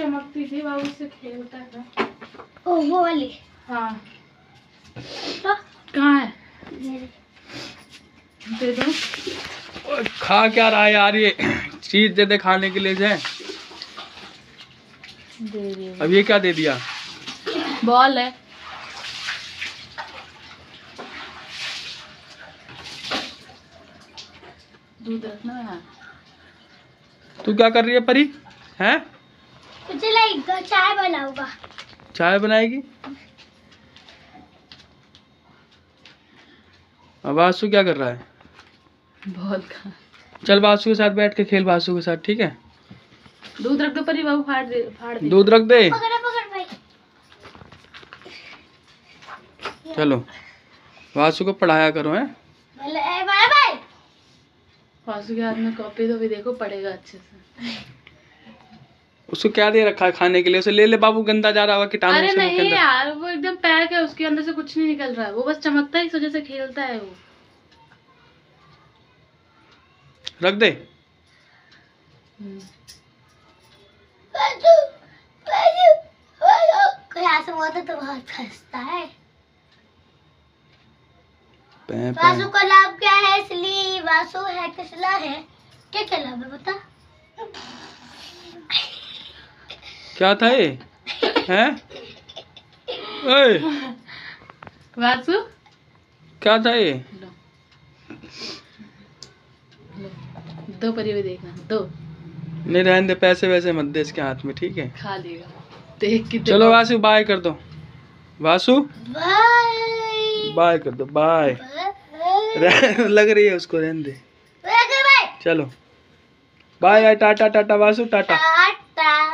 चमकती थी बाबू से खेलता था। ओ वो वाली? हाँ। तो कहाँ है? दे दो। खा क्या रहा है यार ये? चीज़ दे दे खाने के लिए से अब ये क्या दे दिया? बॉल है। दूध रखना हाँ। तू क्या कर रही है परी? हैं? मुझे लाइक चाय बनाऊँगा चाय बनाएगी? अब वासु क्या कर रहा है? बॉल का चल वासु के साथ बैठ के खेल वासु के साथ ठीक है? दूध रख दो परी बाबू फाड़ दे फाड़ दे। दूध रख दे। पकड़ पकड़ भाई। चलो। वासु को पढ़ाया करो हैं? बोले, बाय बाय वासु के हाथ में कॉपी तो भी देखो पड़ेगा अच्छे से। उसको क्या दे रखा है खाने के लिए? उसे ले ले बाबू गंदा जा रहा होगा कीटाणु अरे नहीं यार वो एकदम पैक है उसके अंदर से कुछ नहीं निकल रहा है। वो बस चमकता है इस वजह से खेलता है वो। रख दे। हुआ तो बहुत हंसता है वासु का लाभ क्या है? इसलिए वासु है किसला है। क्या क्या लाभ है बता? क्या था ये? हैं? ओए! वासु? क्या था ये? दो परी भी देखना। दो। नहीं रहने दे पैसे वैसे मत दे इसके हाथ में ठीक है? खा लेगा। देख के चलो वासु बाय कर दो। वासु? बाय बाय कर दो बाय लग रही है उसको रहने दे। बाय चलो। Bye tata tata Vasu tata. Tata.